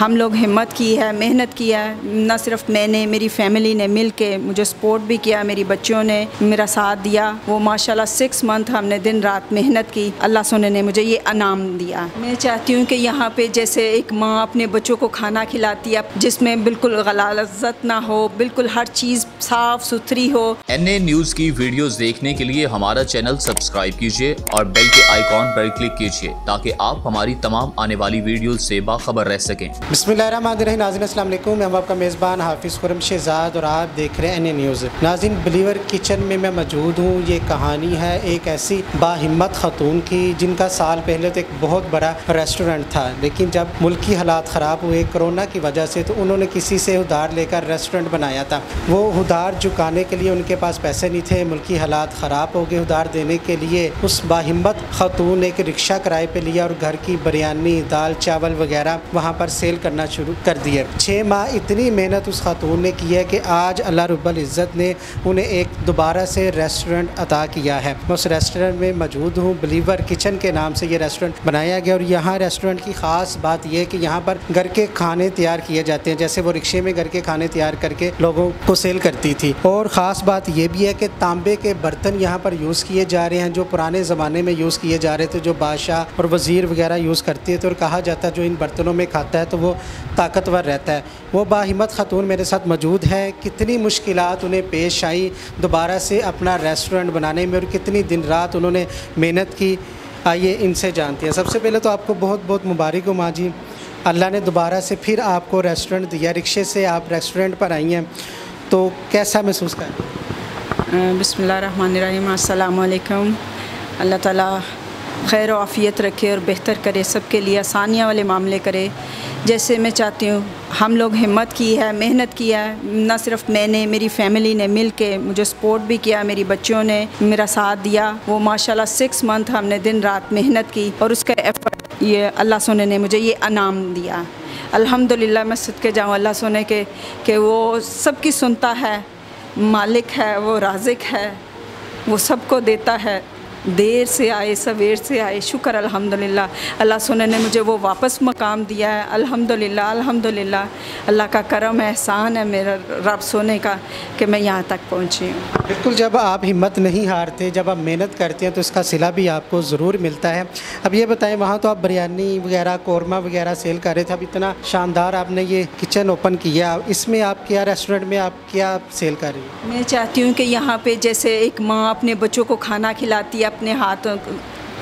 हम लोग हिम्मत की है, मेहनत किया है, न सिर्फ़ मैंने, मेरी फैमिली ने मिल के मुझे सपोर्ट भी किया, मेरी बच्चों ने मेरा साथ दिया। वो माशाल्लाह सिक्स मंथ हमने दिन रात मेहनत की। अल्लाह सोने ने मुझे ये अनाम दिया। मैं चाहती हूँ कि यहाँ पे जैसे एक माँ अपने बच्चों को खाना खिलाती है, जिसमें बिल्कुल गलाजत ना हो, बिल्कुल हर चीज़ साफ़ सुथरी हो। एन ए न्यूज़ की वीडियोस देखने के लिए हमारा चैनल सब्सक्राइब कीजिए और बेल के आइकॉन पर क्लिक कीजिए, ताकि आप हमारी तमाम आने वाली वीडियोस से बाखबर रह सकें। बिस्मिल्लाह नाजिन वालेकुम मैं आपका मेज़बान हाफिज़ खुरम शहजाद और आप देख रहे हैं एन ए न्यूज़ नाजिन बिलीवर किचन में मैं मौजूद हूँ। ये कहानी है एक ऐसी बाहिम्मत ख़तून की, जिनका साल पहले तो एक बहुत बड़ा रेस्टोरेंट था। लेकिन जब मुल्की हालात ख़राब हुए कोरोना की वजह से तो उन्होंने किसी से उधार लेकर रेस्टोरेंट बनाया था। वो उधार चुकाने के लिए उनके पास पैसे नहीं थे। मुल्की हालात ख़राब हो गए उधार देने के लिए उस बाहिम्मत ख़तून एक रिक्शा किराए पर लिया और घर की बिरयानी, दाल, चावल वगैरह वहाँ पर सेल करना शुरू कर दिए छः माह इतनी मेहनत उस खातून ने की है कि आज अल्लाह रब्बुल इज़्ज़त ने उन्हें एक दोबारा से रेस्टोरेंट अदा किया है। मैं उस रेस्टोरेंट में मौजूद हूँ, बिलीवर किचन के नाम से ये रेस्टोरेंट बनाया गया और यहाँ रेस्टोरेंट की ख़ास बात यह कि यहाँ पर घर के खाने तैयार किए जाते हैं, जैसे वो रिक्शे में घर के खाने तैयार करके लोगों को सेल करती थी। और ख़ास बात यह भी है कि तांबे के बर्तन यहाँ पर यूज़ किए जा रहे हैं, जो पुराने ज़माने में यूज़ किए जा रहे थे, जो बादशाह और वज़ीर वगैरह यूज़ करते थे। और कहा जाता है, जो इन बर्तनों में खाता है तो वो ताकतवर रहता है। वो बाहिमत ख़तून मेरे साथ मौजूद है। कितनी मुश्किल उन्हें पेश आई दोबारा से अपना रेस्टोरेंट बनाने में और कितनी दिन रात उन्होंने मेहनत की, आइए इनसे जानते हैं। सबसे पहले तो आपको बहुत बहुत मुबारक हो माँ जी। अल्लाह ने दोबारा से फिर आपको रेस्टोरेंट दिया। रिक्शे से आप रेस्टोरेंट पर आई हैं तो कैसा महसूस करें? बसमीम अल्लाम अल्लाह ताला खैर आफ़ियत रखे और बेहतर करे, सबके लिए आसानियाँ वाले मामले करे। जैसे मैं चाहती हूँ, हम लोग हिम्मत की है, मेहनत की है, ना सिर्फ़ मैंने, मेरी फैमिली ने मिल के मुझे सपोर्ट भी किया, मेरी बच्चों ने मेरा साथ दिया। वो माशाल्लाह सिक्स मंथ हमने दिन रात मेहनत की और उसका एफर्ट ये अल्लाह सोने ने मुझे ये अनाम दिया। अल्हम्दुलिल्लाह मैं सद के जाऊँ, अल्लाह सोने के, कि वो सबकी सुनता है, मालिक है, वो राजिक है, वो सबको देता है। देर से आए सवेर से आए शुक्र अल्हम्दुलिल्लाह। अल्लाह सुने ने मुझे वो वापस मकाम दिया है अल्हम्दुलिल्लाह अल्हम्दुलिल्लाह। अल्लाह का करम एहसान है मेरा रब सोने का कि मैं यहाँ तक पहुँची हूँ। बिल्कुल जब आप हिम्मत नहीं हारते जब आप मेहनत करते हैं तो इसका सिला भी आपको ज़रूर मिलता है। अब ये बताएँ वहाँ तो आप बिरयानी वगैरह कौरमा वगैरह सेल कर रहे थे अब इतना शानदार आपने ये किचन ओपन किया। इसमें आप क्या रेस्टोरेंट में आप क्या सेल कर रही हैं? मैं चाहती हूँ कि यहाँ पर जैसे एक माँ अपने बच्चों को खाना खिलाती है अपने हाथों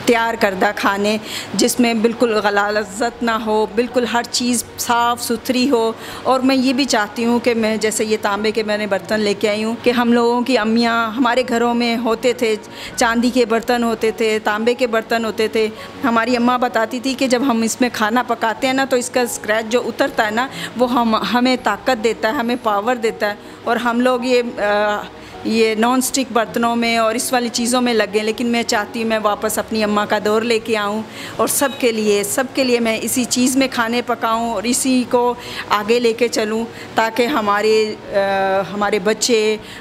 तैयार करदा खाने जिसमें बिल्कुल गलाजत ना हो बिल्कुल हर चीज़ साफ़ सुथरी हो। और मैं ये भी चाहती हूँ कि मैं जैसे ये तांबे के मैंने बर्तन लेके आई हूँ कि हम लोगों की अम्मियाँ हमारे घरों में होते थे चांदी के बर्तन होते थे तांबे के बर्तन होते थे। हमारी अम्मा बताती थी कि जब हम इसमें खाना पकाते हैं ना तो इसका स्क्रैच जो उतरता है ना वो हम हमें ताकत देता है हमें पावर देता है। और हम लोग ये आ, ये नॉन स्टिक बर्तनों में और इस वाली चीज़ों में लग गए लेकिन मैं चाहती हूँ मैं वापस अपनी अम्मा का दौर लेके आऊँ और सब के लिए सब के लिए मैं इसी चीज़ में खाने पकाऊँ और इसी को आगे लेके चलूँ ताकि हमारे आ, हमारे बच्चे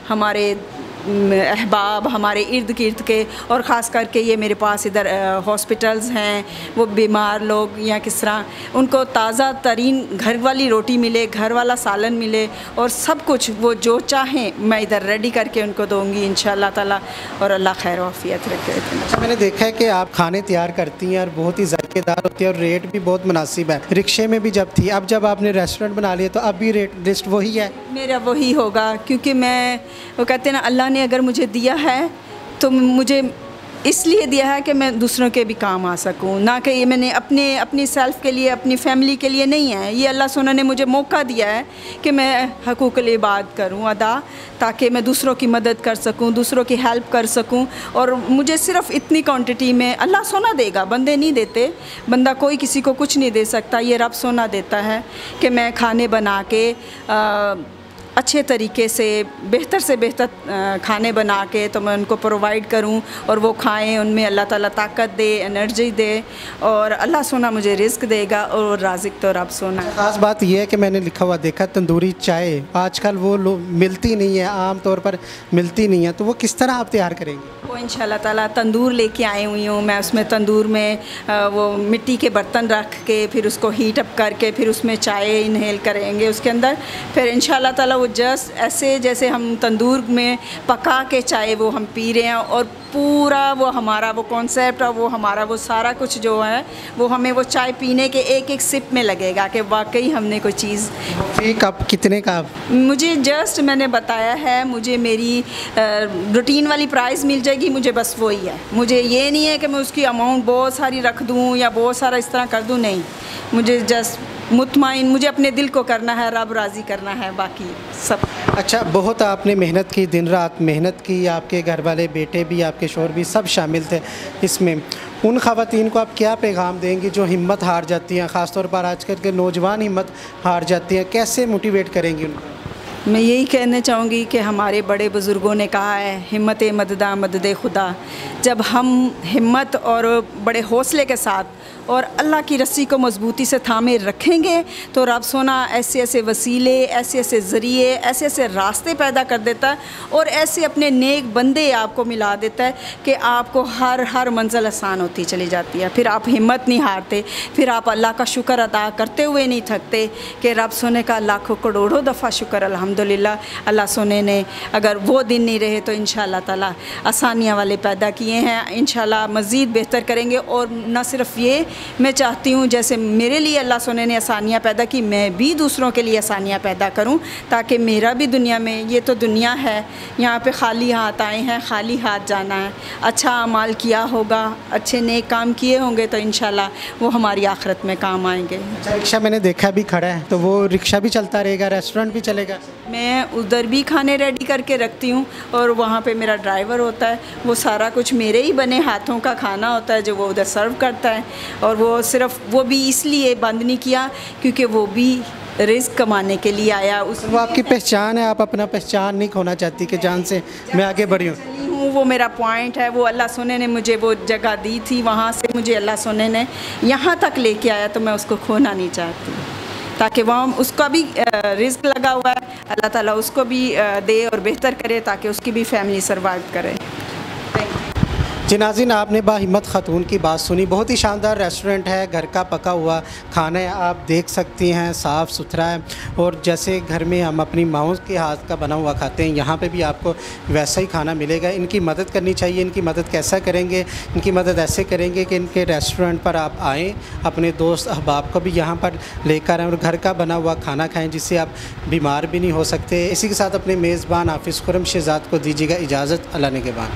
हमारे अहबाब हमारे इर्द गिर्द के और ख़ास करके ये मेरे पास इधर हॉस्पिटल्स हैं वो बीमार लोग या किस तरह उनको ताज़ा तरीन घर वाली रोटी मिले घर वाला सालन मिले और सब कुछ वो जो चाहें मैं इधर रेडी करके उनको दूँगी इन ताला। और अल्लाह खैर वाफ़ियत रखे अच्छा मैंने देखा है कि आप खाने तैयार करती हैं और बहुत ही ज़ायकेदार होती है और रेट भी बहुत मुनासिब है। रिक्शे में भी जब थी अब जब आपने रेस्टोरेंट बना लिया तो अब भी रेट लिस्ट वही है? मेरा वही होगा क्योंकि मैं वो कहते हैं ना अल्लाह ने अगर मुझे दिया है तो मुझे इसलिए दिया है कि मैं दूसरों के भी काम आ सकूँ। ना कि ये मैंने अपने अपनी सेल्फ़ के लिए अपनी फैमिली के लिए नहीं है। ये अल्लाह सोना ने मुझे मौका दिया है कि मैं हकूक़ इबाद करूँ अदा ताकि मैं दूसरों की मदद कर सकूँ दूसरों की हेल्प कर सकूँ। और मुझे सिर्फ़ इतनी क्वांटिटी में अल्लाह सोना देगा बंदे नहीं देते। बंदा कोई किसी को कुछ नहीं दे सकता। ये रब सोना देता है कि मैं खाने बना के आ, अच्छे तरीके से बेहतर से बेहतर खाने बना के तो मैं उनको प्रोवाइड करूँ और वो खाएँ उनमें अल्लाह ताला ताकत दे एनर्जी दे और अल्लाह सोना मुझे रिस्क देगा और राजिक तो रब सोना। ख़ास बात यह है कि मैंने लिखा हुआ देखा तंदूरी चाय आजकल वो लोग मिलती नहीं है आम तौर पर मिलती नहीं है तो वो किस तरह आप तैयार करेंगे? वो इन ताला तंदूर लेके आई हुई हूँ मैं उसमें तंदूर में वो मिट्टी के बर्तन रख के फिर उसको हीट अप करके फिर उसमें चाय इनहेल करेंगे उसके अंदर फिर इन ताला वो जस्ट ऐसे जैसे हम तंदूर में पका के चाय वो हम पी रहे हैं और पूरा वो हमारा वो कॉन्सेप्ट और वो हमारा वो सारा कुछ जो है वो हमें वो चाय पीने के एक एक सिप में लगेगा कि वाकई हमने कोई चीज़ एक कप कितने का मुझे जस्ट मैंने बताया है मुझे मेरी रूटीन वाली प्राइस मिल जाएगी मुझे बस वही है। मुझे ये नहीं है कि मैं उसकी अमाउंट बहुत सारी रख दूँ या बहुत सारा इस तरह कर दूँ नहीं। मुझे जस्ट मुतमिन मुझे अपने दिल को करना है, रब राज़ी करना है, बाकी सब। अच्छा बहुत आपने मेहनत की, दिन रात मेहनत की, आपके घर वाले बेटे भी, आपके शोर भी सब शामिल थे इसमें। उन खातन को आप क्या पैगाम देंगी जो हिम्मत हार जाती हैं? ख़ासतौर पर आजकल के नौजवान हिम्मत हार जाती हैं। कैसे मोटिवेट करेंगी उनको? मैं यही कहना चाहूँगी कि हमारे बड़े बुज़ुर्गों ने कहा है, हिम्मत मददा, मदद खुदा। जब हम हिम्मत और बड़े हौसले के साथ और अल्लाह की रस्सी को मजबूती से थामे रखेंगे तो रब सोना ऐसे ऐसे वसीले, ऐसे ऐसे ज़रिए, ऐसे ऐसे रास्ते पैदा कर देता है और ऐसे अपने नेक बंदे आपको मिला देता है कि आपको हर हर मंजिल आसान होती चली जाती है। फिर आप हिम्मत नहीं हारते, फिर आप अल्लाह का शुक्र अदा करते हुए नहीं थकते कि रब सोने का लाखों करोड़ों दफ़ा शुक्र अल्हम्दुलिल्लाह, अल्लाह सोने ने, अगर वो दिन नहीं रहे तो इन ताला आसानियाँ वाले पैदा किए हैं। इन मज़ीद बेहतर करेंगे और न सिर्फ़ ये, मैं चाहती हूँ जैसे मेरे लिए अल्लाह सोने ने आसानियाँ पैदा की, मैं भी दूसरों के लिए आसानियाँ पैदा करूँ ताकि मेरा भी दुनिया में, ये तो दुनिया है, यहाँ पर खाली हाथ आए हैं, खाली हाथ जाना है। अच्छा अमाल किया होगा, अच्छे नए काम किए होंगे तो इन वो हमारी आखरत में काम आएँगे। अच्छा रिक्शा मैंने देखा भी खड़ा है तो वो रिक्शा भी चलता रहेगा, रेस्टोरेंट भी चलेगा? मैं उधर भी खाने रेडी करके रखती हूँ और वहाँ पे मेरा ड्राइवर होता है वो सारा कुछ मेरे ही बने हाथों का खाना होता है जो वो उधर सर्व करता है। और वो सिर्फ़ वो भी इसलिए बंद नहीं किया क्योंकि वो भी रिस्क कमाने के लिए आया उस वो आपकी पहचान है आप अपना पहचान नहीं खोना चाहती कि जान से मैं आगे बढ़ी हूँ। वो मेरा पॉइंट है वो अल्लाह सोने ने मुझे वो जगह दी थी वहाँ से मुझे अल्लाह सोने ने यहाँ तक लेके आया तो मैं उसको खोना नहीं चाहती। ताकि वहाँ उसका भी रिस्क लगा हुआ है। अल्लाह ताला उसको भी दे और बेहतर करे ताकि उसकी भी फैमिली सर्वाइव करे। जी नाजिन आपने बाहिम्मत ख़तून की बात सुनी। बहुत ही शानदार रेस्टोरेंट है, घर का पका हुआ खाना है, आप देख सकती हैं, साफ़ सुथरा है। और जैसे घर में हम अपनी माओ के हाथ का बना हुआ खाते हैं, यहाँ पे भी आपको वैसा ही खाना मिलेगा। इनकी मदद करनी चाहिए, इनकी मदद कैसा करेंगे? इनकी मदद ऐसे करेंगे कि इनके रेस्टोरेंट पर आप आएँ, अपने दोस्त, अहबाब को भी यहाँ पर लेकर आएँ और घर का बना हुआ खाना खाएँ, जिससे आप बीमार भी नहीं हो सकते। इसी के साथ अपने मेज़बान हाफिज़ खुरम, शहजाद को दीजिएगा इजाज़त, अल्लाह के बाद